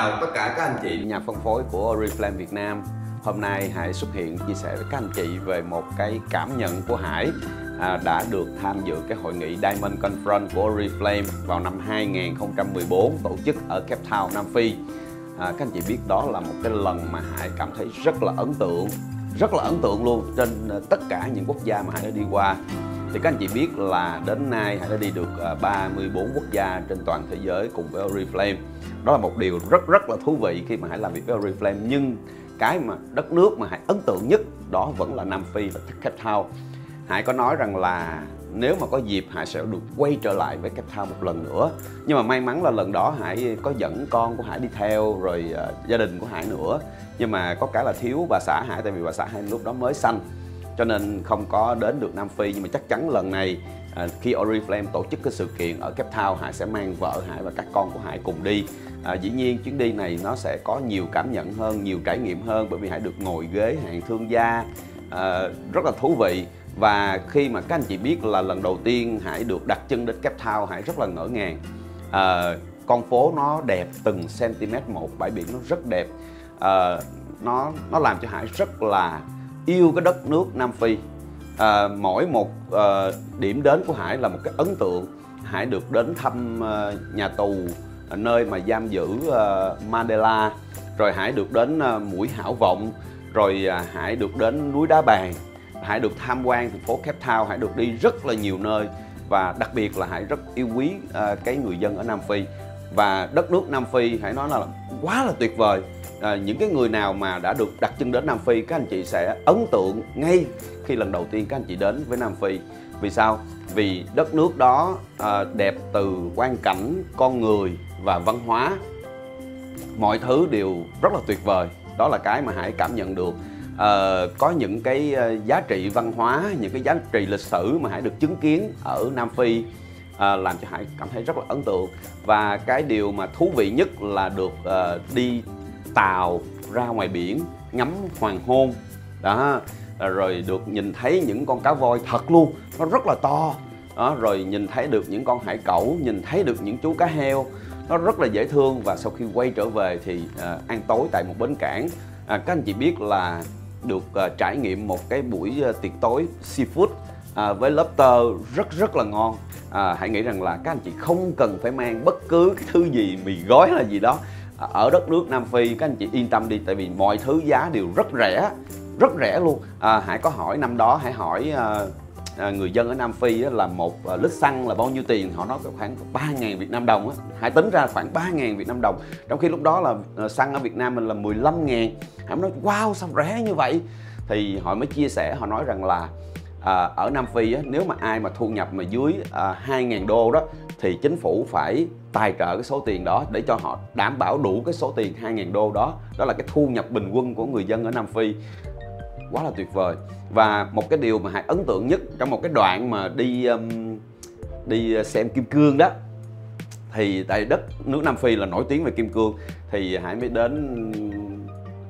Chào tất cả các anh chị nhà phân phối của Oriflame Việt Nam. Hôm nay Hải xuất hiện chia sẻ với các anh chị về một cái cảm nhận của Hải à, đã được tham dự cái hội nghị Diamond Conference của Oriflame vào năm 2014 tổ chức ở Cape Town, Nam Phi. À, các anh chị biết đó là một cái lần mà Hải cảm thấy rất là ấn tượng, rất là ấn tượng luôn trên tất cả những quốc gia mà Hải đã đi qua thì các anh chị biết là đến nay Hải đã đi được à, 34 quốc gia trên toàn thế giới cùng với Oriflame đó là một điều rất rất là thú vị khi mà Hải làm việc với Oriflame nhưng cái mà đất nước mà Hải ấn tượng nhất đó vẫn là Nam Phi và Cape Town. Hải có nói rằng là nếu mà có dịp Hải sẽ được quay trở lại với Cape Town một lần nữa. Nhưng mà may mắn là lần đó Hải có dẫn con của Hải đi theo, rồi à, gia đình của Hải nữa. Nhưng mà có cái là thiếu bà xã Hải, tại vì bà xã Hải lúc đó mới sanh cho nên không có đến được Nam Phi nhưng mà chắc chắn lần này à, khi Oriflame tổ chức cái sự kiện ở Cape Town Hải sẽ mang vợ Hải và các con của Hải cùng đi. À, dĩ nhiên chuyến đi này nó sẽ có nhiều cảm nhận hơn nhiều trải nghiệm hơn bởi vì Hải được ngồi ghế hàng thương gia à, rất là thú vị. Và khi mà các anh chị biết là lần đầu tiên Hải được đặt chân đến Cape Town Hải rất là ngỡ ngàng. À, con phố nó đẹp từng cm một bãi biển nó rất đẹp. À, nó nó làm cho Hải rất là yêu cái đất nước Nam Phi. À, mỗi một à, điểm đến của Hải là một cái ấn tượng. Hải được đến thăm à, nhà tù à, nơi mà giam giữ à, Mandela. Rồi Hải được đến à, mũi Hảo Vọng. Rồi à, Hải được đến núi Đá Bàn. Hải được tham quan thành phố Cape Town. Hải được đi rất là nhiều nơi. Và đặc biệt là Hải rất yêu quý à, cái người dân ở Nam Phi. Và đất nước Nam Phi Hải nói là quá là tuyệt vời à, những cái người nào mà đã được đặt chân đến Nam Phi các anh chị sẽ ấn tượng ngay khi lần đầu tiên các anh chị đến với Nam Phi. Vì sao? Vì đất nước đó à, đẹp từ quan cảnh con người và văn hóa. Mọi thứ đều rất là tuyệt vời. Đó là cái mà Hải cảm nhận được. À, có những cái à, giá trị văn hóa những cái giá trị lịch sử mà Hải được chứng kiến ở Nam Phi à, làm cho Hải cảm thấy rất là ấn tượng. Và cái điều mà thú vị nhất là được ờ, đi tàu ra ngoài biển ngắm hoàng hôn. Đó rồi được nhìn thấy những con cá voi thật luôn. Nó rất là to. Đó, rồi nhìn thấy được những con hải cẩu nhìn thấy được những chú cá heo. Nó rất là dễ thương và sau khi quay trở về thì à, ăn tối tại một bến cảng. À, các anh chị biết là được à, trải nghiệm một cái buổi à, tiệc tối seafood à, với lobster rất rất là ngon. À, hãy nghĩ rằng là các anh chị không cần phải mang bất cứ cái thứ gì mì gói là gì đó ở đất nước Nam Phi các anh chị yên tâm đi tại vì mọi thứ giá đều rất rẻ rất rẻ luôn. À, hãy có hỏi năm đó hãy hỏi à, à, người dân ở Nam Phi á, là một à, lít xăng là bao nhiêu tiền? Họ nói khoảng 3.000 Việt Nam đồng á. Hãy tính ra khoảng 3.000 Việt Nam đồng. Trong khi lúc đó là à, xăng ở Việt Nam mình là 15.000 hãy nói wow sao rẻ như vậy? Thì họ mới chia sẻ họ nói rằng là à, ở Nam Phi á, nếu mà ai mà thu nhập mà dưới à, 2.000 đô đó thì chính phủ phải tài trợ cái số tiền đó để cho họ đảm bảo đủ cái số tiền 2.000 đô đó. Đó là cái thu nhập bình quân của người dân ở Nam Phi. Quá là tuyệt vời. Và một cái điều mà Hải ấn tượng nhất trong một cái đoạn mà đi um, đi xem kim cương đó thì tại đất nước Nam Phi là nổi tiếng về kim cương thì Hải mới đến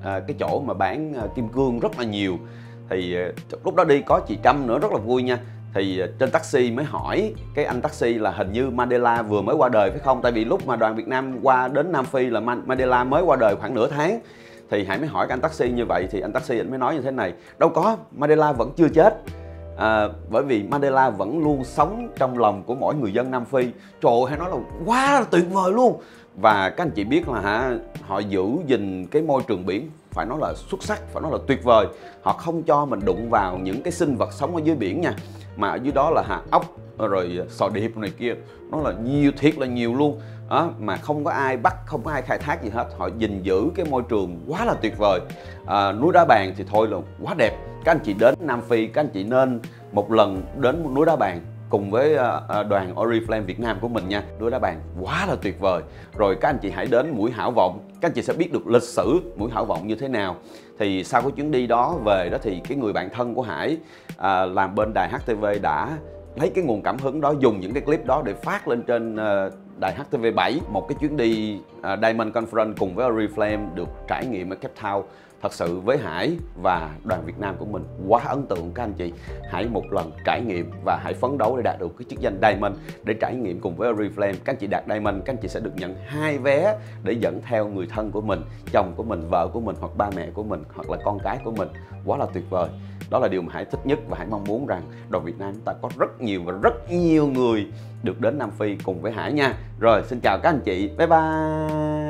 à, cái chỗ mà bán à, kim cương rất là nhiều thì ờ, lúc đó đi có chị Trâm nữa rất là vui nha. Thì ờ, trên taxi mới hỏi cái anh taxi là hình như Mandela vừa mới qua đời phải không? Tại vì lúc mà đoàn Việt Nam qua đến Nam Phi là Mandela mới qua đời khoảng nửa tháng. Thì Hải mới hỏi cái anh taxi như vậy thì anh taxi anh mới nói như thế này đâu có Mandela vẫn chưa chết. À, bởi vì Mandela vẫn luôn sống trong lòng của mỗi người dân Nam Phi. Trời ơi, nói là quá là tuyệt vời luôn và các anh chị biết là hả họ giữ gìn cái môi trường biển phải nói là xuất sắc phải nói là tuyệt vời. Họ không cho mình đụng vào những cái sinh vật sống ở dưới biển nha mà ở dưới đó là hả ốc rồi sò điệp này kia. Nó là nhiều thiệt là nhiều luôn. Đó, mà không có ai bắt không có ai khai thác gì hết. Họ gìn giữ cái môi trường quá là tuyệt vời. À, núi đá bàn thì thôi là quá đẹp. Các anh chị đến Nam Phi các anh chị nên một lần đến núi đá bàn cùng với ờ, ờ, đoàn Oriflame Việt Nam của mình nha. Núi đá bàn quá là tuyệt vời. Rồi các anh chị hãy đến mũi Hảo Vọng. Các anh chị sẽ biết được lịch sử mũi Hảo Vọng như thế nào. Thì sau cái chuyến đi đó về đó thì cái người bạn thân của Hải à, làm bên đài HTV đã lấy cái nguồn cảm hứng đó dùng những cái clip đó để phát lên trên đài HTV7 một cái chuyến đi Diamond Conference cùng với Oriflame được trải nghiệm ở Cape Town thật sự với Hải và đoàn Việt Nam của mình, quá ấn tượng. Các anh chị hãy một lần trải nghiệm và hãy phấn đấu để đạt được cái chức danh Diamond để trải nghiệm cùng với Oriflame. Các anh chị đạt Diamond, các anh chị sẽ được nhận hai vé để dẫn theo người thân của mình, chồng của mình, vợ của mình hoặc ba mẹ của mình hoặc là con cái của mình. Quá là tuyệt vời. Đó là điều mà Hải thích nhất và Hải mong muốn rằng đoàn Việt Nam chúng ta có rất nhiều và rất nhiều người được đến Nam Phi cùng với Hải nha. Rồi, xin chào các anh chị. Bye bye.